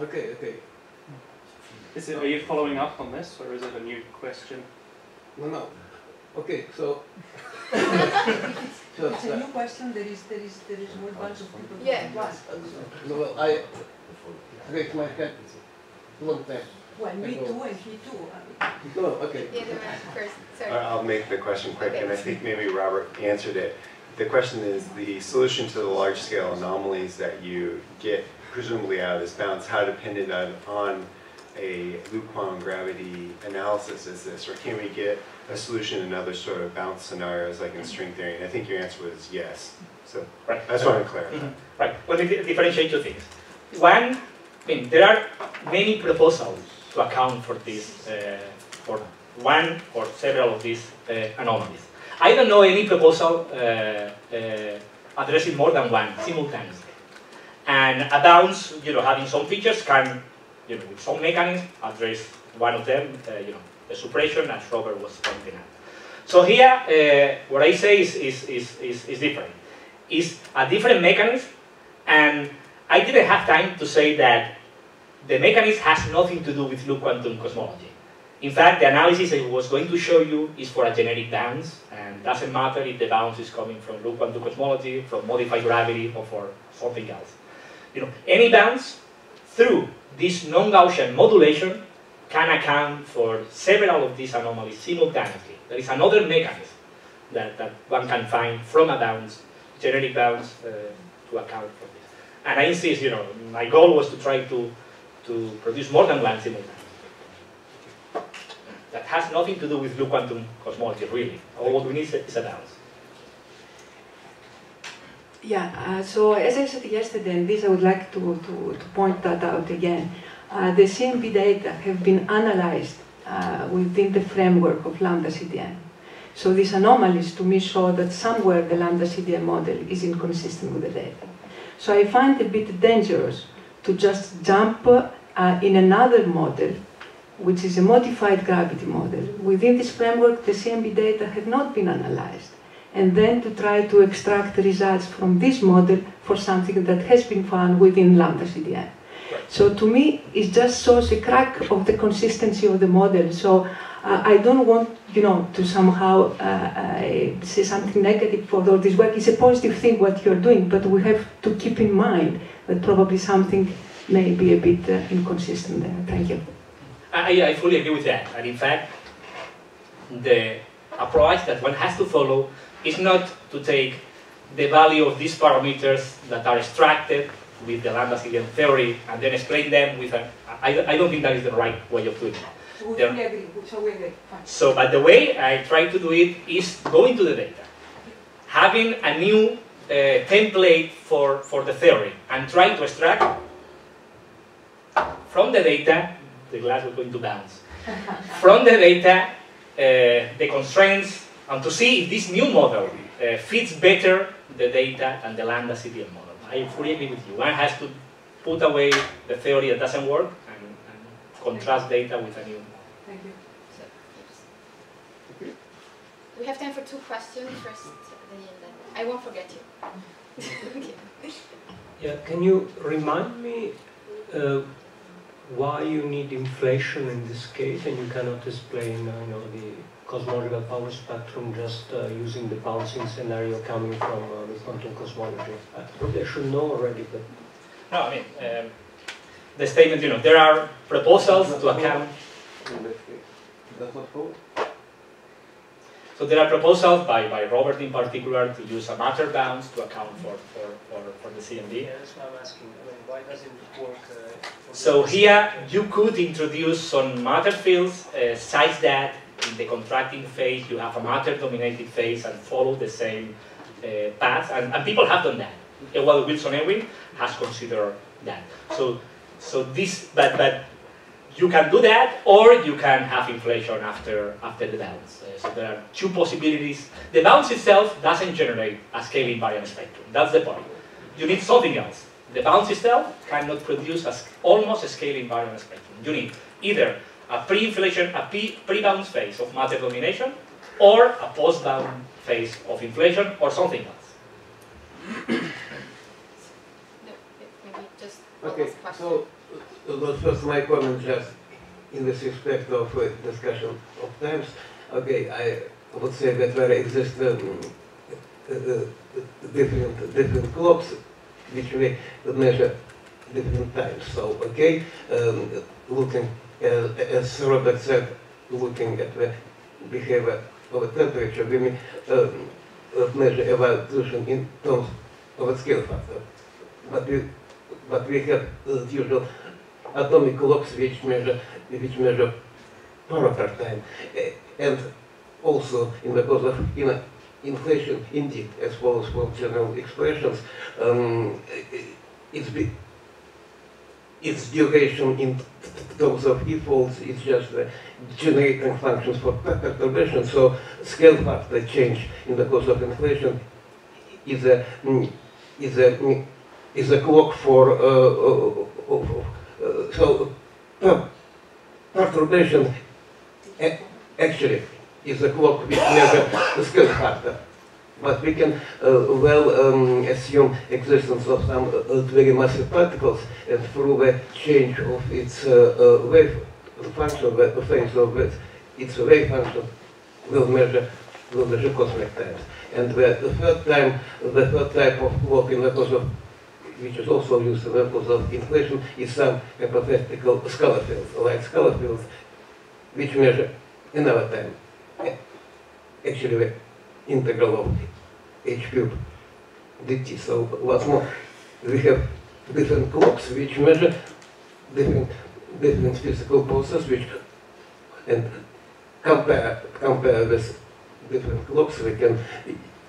Okay, okay. Is it, are you following up on this, or is it a new question? No, no. Okay, so. *laughs* so It's a new question, there is, there is, there is a whole bunch of people. Yeah. want no, well, I raised my hand long time. Well, me too, and he too. I mean, No, okay. The other man first, sorry. I- I'll make the question quick, and I think maybe Robert answered it. The question is, the solution to the large-scale anomalies that you get presumably out of this bounce, how dependent on, on a loop quantum gravity analysis is this? Or can we get a solution in other sort of bounce scenarios like in string theory? And I think your answer was yes. So Right. I just want to clarify. Mhm. Right. Let me di- differentiate two things. One, I mean, there are many proposals to account for this, uh, for one or several of these uh, anomalies. I don't know any proposal uh, uh, addressing more than one simultaneously. And a bounce, you know, having some features can, you know, with some mechanism address one of them, uh, you know, the suppression as Robert was pointing out. So here, what I say is, is, is, is, is different. It's a different mechanism, and I didn't have time to say that the mechanism has nothing to do with loop quantum cosmology. In fact, the analysis I was going to show you is for a generic bounce, and doesn't matter if the bounce is coming from loop quantum cosmology, from modified gravity, or for something else. You know, any bounce through this non-Gaussian modulation can account for several of these anomalies simultaneously. There is another mechanism that, that one can find from a bounce, generic bounce, uh, to account for this. And I insist, you know, my goal was to try to, to produce more than one simultaneously. That has nothing to do with loop quantum cosmology, really. All what we need is a, bounce. Yeah, uh, so as I said yesterday, and this I would like to, to, to point that out again, uh, the CMB data have been analyzed uh, within the framework of Lambda CDM. So these anomalies to me show that somewhere the Lambda CDM model is inconsistent with the data. So I find it a bit dangerous to just jump uh, in another model, which is a modified gravity model. Within this framework, the CMB data have not been analyzed and then to try to extract results from this model for something that has been found within Lambda CDM. So to me, it just shows a crack of the consistency of the model. So uh, I don't want, you know, to somehow uh, uh, say something negative for all this work. It's a positive thing what you're doing, but we have to keep in mind that probably something may be a bit uh, inconsistent there. Thank you. I, I fully agree with that. And in fact, the approach that one has to follow is not to take the value of these parameters that are extracted with the lambda CDM theory and then explain them with an. I, I don't think that is the right way of doing it. So we There- agree. So we agree. So, but the way I try to do it is go into the data, having a new uh, template for, for the theory, and trying to extract from the data, the glass was going to bounce, from the data uh, the constraints, and to see if this new model uh, fits better the data than the lambda CDM model. I fully agree with you. One has to put away the theory that doesn't work and, and contrast data with a new model. Thank you. we have time for two questions first, then I won't forget you. *laughs* *laughs* okay. Yeah, can you remind me uh, why you need inflation in this case and you cannot explain, uh, you know, the cosmological power spectrum just uh, using the bouncing scenario coming from uh, the quantum cosmology? I probably I should know already, but No, I mean, um, the statement, you know, there are proposals to account. That's not whole. So there are proposals by, by Robert in particular to use a matter bounce to account for, for, for, for the CMB. yeah, that's why I'm asking. I mean, why does it work? Uh, So here you could introduce some matter fields uh, such that in the contracting phase you have a matter dominated phase and follow the same uh, path and, and people have done that. Well, Wilson Ewing has considered that. So so this but but you can do that or you can have inflation after after the bounce. Uh, so there are two possibilities. The bounce itself doesn't generate a scale invariant spectrum. That's the point. You need something else. The bounce itself cannot produce a, s- almost a scale invariant spectrum. You need either a pre-inflation, a pre- pre-bounce phase of matter domination, or a post-bounce phase of inflation, or something else. *coughs* No, maybe just one Okay, last question. so, uh, uh, first my comment just in this respect of uh, discussion of times. Okay, I would say that there exist um, uh, uh, different, different clocks which may measure different times. So, okay, um, looking, uh, as Robert said, looking at the behavior of a temperature, we may um, measure evolution in terms of a scale factor. But we but we have uh, usual atomic clocks which measure which measure parameter time, Eh, and also in the case of in inflation, indeed, as well as for general expressions, um, eh, its be, its duration in terms of e-folds is just the generating functions for per- perturbation. So scale factor change in the course of inflation is a mm, is a mm, is a clock for uh, uh, uh, so perturbation actually is a clock which measures the scale factor. But we can uh, well um, assume existence of some uh, very massive particles and through the change of its uh, wave function, the phase of it, its wave function will measure will measure cosmic times. And the, third time, the third type of clock in the course of which is also used in the course of inflation, is some hypothetical scalar fields, light scalar fields, which measure another time. A- Actually, the integral of h cube dt. So what's more, we have different clocks which measure different different physical processes which and compare compare with different clocks we can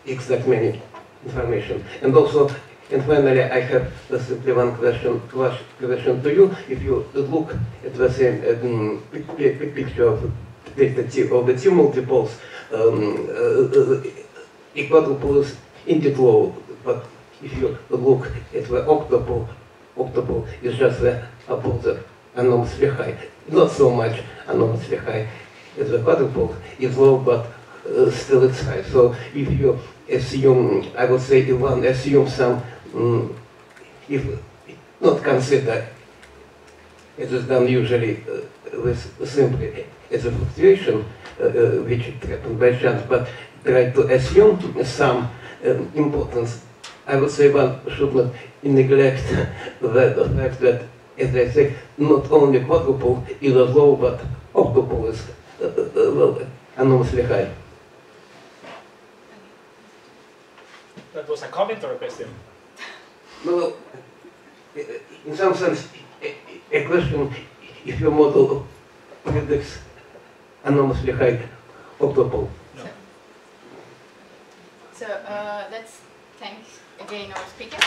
extract many information. And also and finally, I have simply one question, question to you. If you look at the same um, pic- pic- pic- picture of delta t of the two multipoles, um, uh, uh, quadrupole is indeed low, but if you look at the octupole, octupole is just the opposite, enormously high. Not so much enormously high as the quadrupole is low, but uh, still it's high. So if you assume, I would say, one assume some, if not consider, it is done usually uh, with simply as a fluctuation, which happened by chance, but try to assume some um, importance. I would say one should not neglect *laughs* the, fact that, as I say, not only quadrupole is as low, but octupole is uh, uh, well, enormously high. That was a comment or a question? Well, in some sense, a question if your model predicts enormously high octopole. No. So uh, let's thank again our speaker.